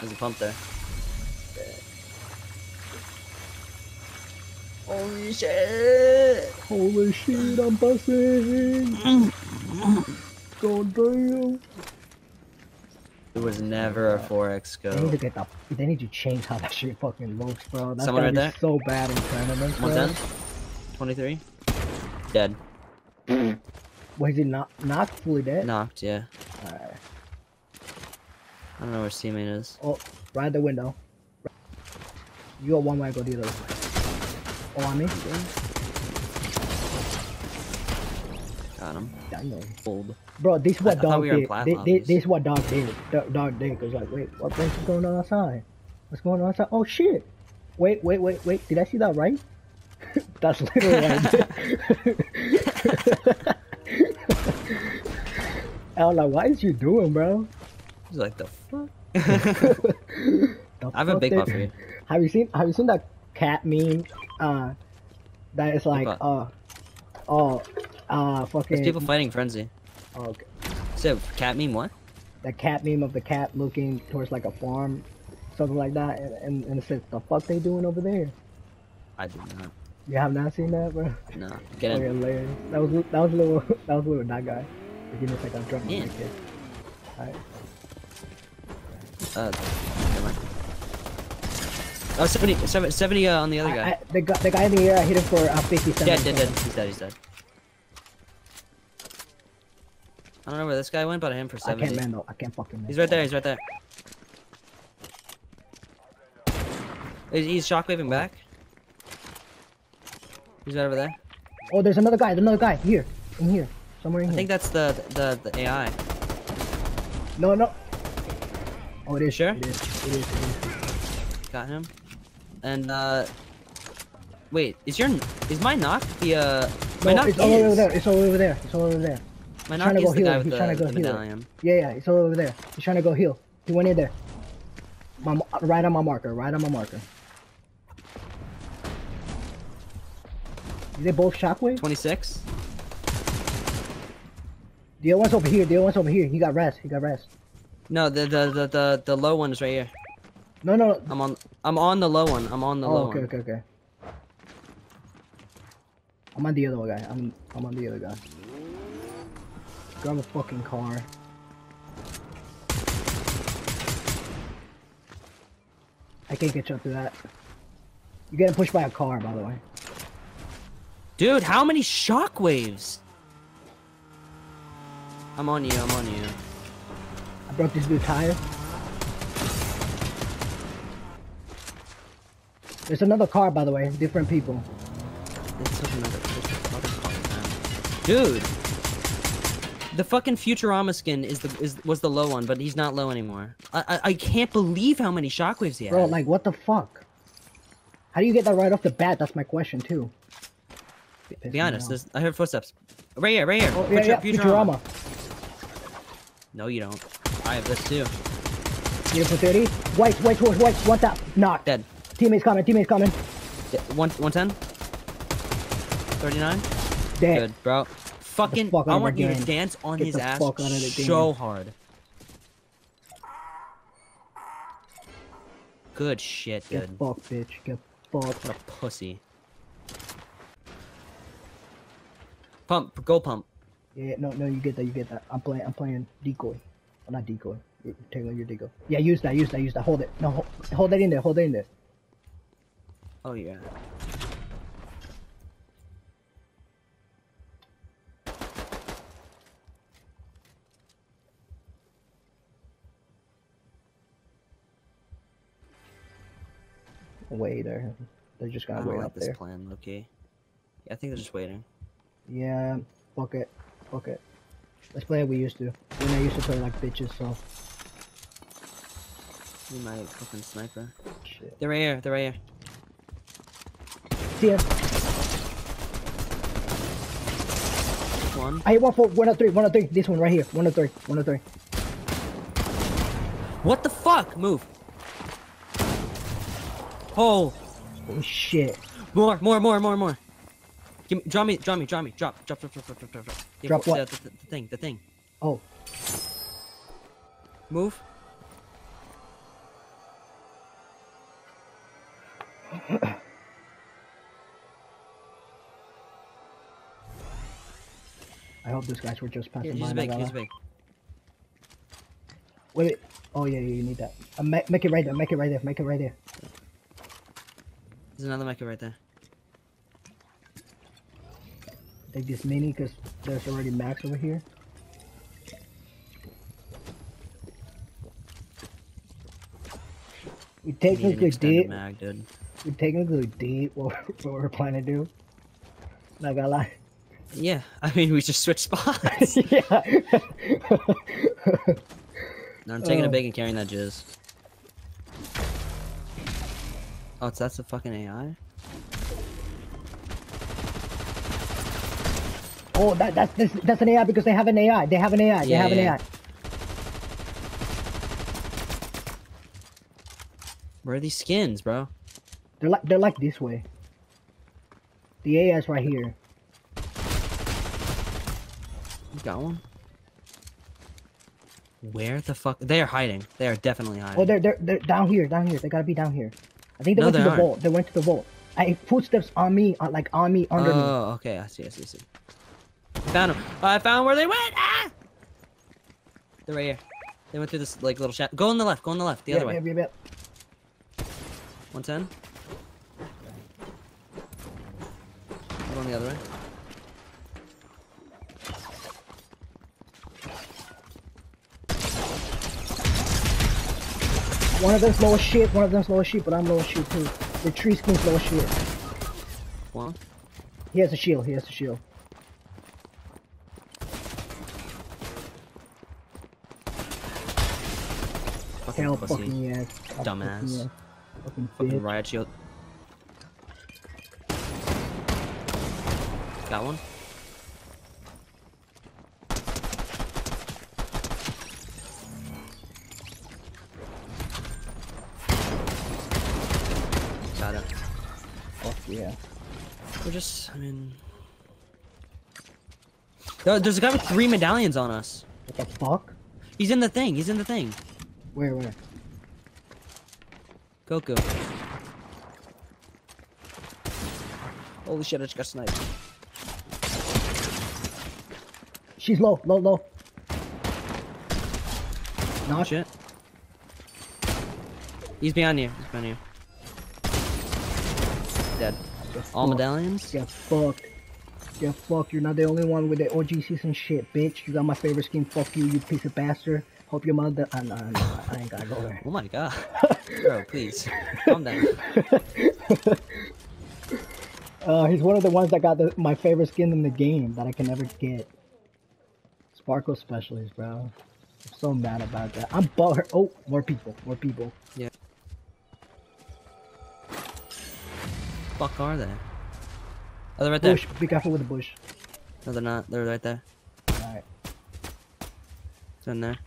There's a pump there. Holy shit! Holy shit, I'm busting! God damn! It was never a 4x They need to get the. They need to change how that shit fucking looks, bro. That's Someone gotta right be so bad in tournaments, bro. 110? 23? Dead. Was he not not fully dead? Knocked, yeah. I don't know where teammate is. Oh, right at the window. You got one way, oh, I go the other way. Oh, on me? Got him. Damn. Old. Bro, this is what I dog we did. plat Thi- thi- This, is what dog did. Dog, dog did. Cause like, wait, what is going on outside? What's going on outside? Oh shit! Wait, wait, wait, wait. Did I see that right? That's literally what I did. I was like, what is you doing, bro? He's like. The I have a big one for you. Have you seen Have you seen that cat meme? Uh, that is like, What? uh, oh, uh, fucking. There's people fighting frenzy. oh, okay. So, cat meme what? the cat meme of the cat looking towards like a farm, something like that, and, and, and it says, "The fuck they doing over there?" I did not. You have not seen that, bro? No. Get Fucking in. hilarious. That was that was little that was little that guy. If you just like I'm drunk Yeah. Alright. Uh, never mind. Oh, 70, 70, 70 uh, on the other I, guy. I, the guy the guy in the air, I hit him for uh, 57. Dead, dead, dead. He's dead, he's dead. I don't know where this guy went, but I hit him for 70. I 70. can't man though. I can't fucking man. He's right there, he's right there. He's, shockwaving back. He's right over there. Oh, there's another guy. There's another guy here, in here, somewhere in I here. think that's the the, the AI. No, no. Oh, it is. Sure? It is. It is. It is. Got him. And uh wait, is your is my knock the uh my No, knock it's all over there. It's all over there. It's all over there. my knock to is go the heal, guy he's the, trying to go the heal. medallion. Yeah, yeah. It's all over there. He's trying to go heal. He went in there. My right on my marker. Right on my marker. They both shockwave. 26? The other one's over here. The other one's over here. He got rest. He got rest. No, the the, the the the low one is right here. No, no. I'm on I'm on the low one. I'm on the Oh, low okay, one. Okay, okay, okay. I'm on the other guy. I'm I'm on the other guy. Grab a fucking car. I can't get you up to that. You're getting pushed by a car, by the way. Dude, how many shockwaves? I'm on you, I'm on you. I broke this dude's tire. There's another car, by the way. Different people. It's such another, such another car, man. Dude! The fucking Futurama skin is the is was the low one, but he's not low anymore. I I, I can't believe how many shockwaves he has. Bro, like, what the fuck? How do you get that right off the bat? That's my question, too. Be- be honest, I heard footsteps. Right here, right here. Oh, yeah, Futur- yeah, Futurama. No, you don't. I have this too. For 30? White, white horse, white, one tap. Knock. Dead. Teammates coming, teammates coming. De- One, 110? 39? Dead. Good, bro. Fucking, fuck I want you to dance on Get his ass fuck out of the so hard. Good shit, Get good. fucked, bitch. Get fucked. What a pussy. Pump, go pump. Yeah, no, no, you get that, you get that. I'm playing, I'm playing decoy. Well, not decoy. Taking your decoy. Yeah, use that, use that, use that. Hold it. No, hold, hold that in there, hold that in there. Oh yeah. Way there. They just I gotta don't wait like up this there. plan, Loki. Yeah, I think they're just waiting. Yeah, fuck it. Fuck it. Let's play like we used to. When I used to play like bitches, so. We might fucking sniper. Shit. They're right here. They're right here. See ya. One. I hit one four, one of three, one of three. This one right here. One of three, one of three. What the fuck? Move. Oh, Oh shit. more, more, more, more, more. Give me, draw me, draw me, draw me, drop, drop, drop, drop, drop, drop, drop. Yeah, drop what? The, the, the thing, the thing. Oh. Move. I hope these guys were just passing yeah, by. Big, he's big. Wait. Oh yeah, yeah, you need that. Uh, make, make it right there. Make it right there. Make it right there. There's another make it right there. Take this mini because there's already max over here. We You need an technically did. mag, dude. We technically did what, what we're planning to do. Not gonna lie. Yeah, I mean we just switched spots. yeah. No, I'm taking Oh. a big and carrying that jizz. Oh, it's that's a fucking AI. Oh, that that's that's, that's an AI because they have an AI. They have an AI. They Yeah, have an. AI. Where are these skins, bro? They're like they're like this way. The AI is right here. You got one? Where the fuck? They are hiding. They are definitely hiding. Oh, they're they're they're down here, down here. They gotta be down here. I think they No, went to they the aren't. vault. They went to the vault. I footsteps on me, on, like on me, under me. oh, okay. I see. I see. I see. Found them. I found where they went. Ah! They're right here. They went through this like little shadow. Go on the left. Go on the left. The yeah, other way. yeah, yeah, yeah. 110. Go on the other way. One of them's low as shit. One of them's low as shit, but I'm low as shit too. The tree skin's low as shit. One. He has a shield. He has a shield. Fucking Hell, pussy. fucking yes. Dumbass. Fucking Fucking riot shield. Got one. Got it. Fuck yeah. We're just, I mean... There's a guy with three medallions on us. What the fuck? He's in the thing. He's in the thing. Where, where? Coco. Holy shit, I just got sniped. She's low, low, low. Not Shit. He's behind you. He's behind you. Dead. Get All fucked. medallions? Get fucked. Get fucked. You're not the only one with the OG season shit, bitch. You got my favorite skin. Fuck you, you piece of bastard. Hope your mother. Uh, no, no, I ain't gotta go there. Oh my god. Bro, please. Calm down. Uh, he's one of the ones that got the, my favorite skin in the game that I can never get. Sparkle specialist, bro. I'm so mad about that. I'm butthurt. Oh, more people. More people. Yeah. Fuck are they? Oh, they're right there. Bush. Be careful with the bush. No, they're not. They're right there. Alright. In there.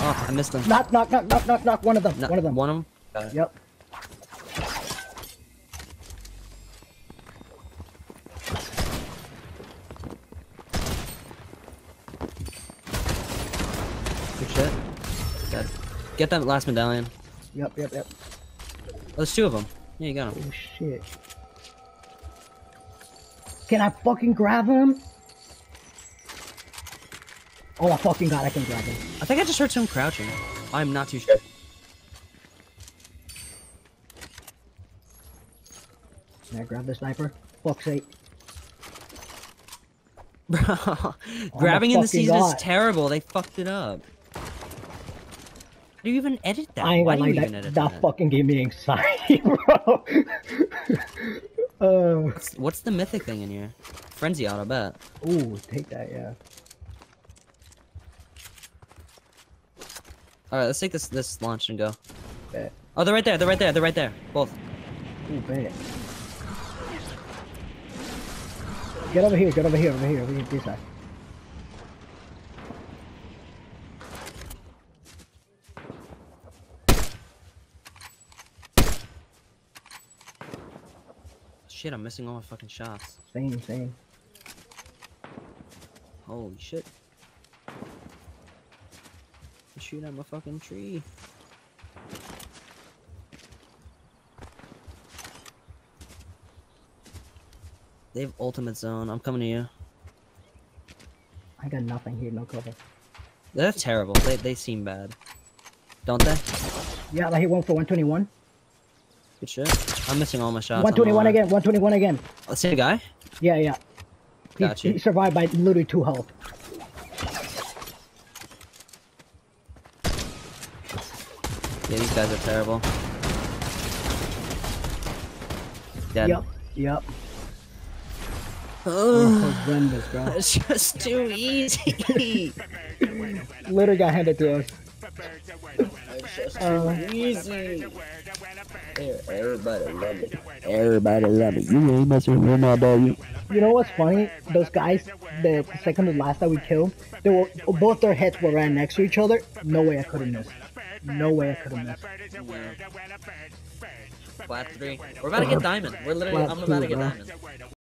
Oh, I missed them. Knock, knock, knock, knock, knock, knock. One of them. No, one of them. One of them? Got. Yep. Good shit. Dead. Get that last medallion. Yep, yep, yep. Oh, there's two of them. Yeah, you got them. Oh shit. Can I fucking grab him? Oh, I fucking god, I can grab him. I think I just heard someone crouching. I'm not too sure. Can I grab the sniper? Fuck's sake. Bro, grabbing in the fucking season is terrible. They fucked it up. How do you even edit that? I ain't Why gonna do you lie, even that, edit that that? fucking gave me anxiety, bro. uh, What's, what's the mythic thing in here? Frenzy auto, bet. ooh, take that, yeah. All right, let's take this this launch and go. Bet. Oh, they're right there. They're right there. They're right there. Both. Ooh, bet. Get over here, get over here, over here, over here, this side. Shit, I'm missing all my fucking shots. Same, same. Holy shit shoot at my fucking tree. They have ultimate zone. I'm coming to you. I got nothing here, no cover. They're terrible. They they seem bad. Don't they? Yeah, I hit one for 121. Good shit. I'm missing all my shots. 121 on again, 121 again. Same guy? Yeah, yeah. He, you. he survived by literally two health. Yeah, these guys are terrible. Dead. Yep, yep. Horrendous, bro. it's just too easy. Literally got handed to us. Uh, easy. Everybody love it. Everybody love it. You ain't messing with my dog. you know what's funny? Those guys, the second to last that we killed, they were both their heads were right next to each other. No way I could have missed. No way I could have missed. Plat three. We're about to get diamond. We're literally. Plat I'm about to get bro. diamond.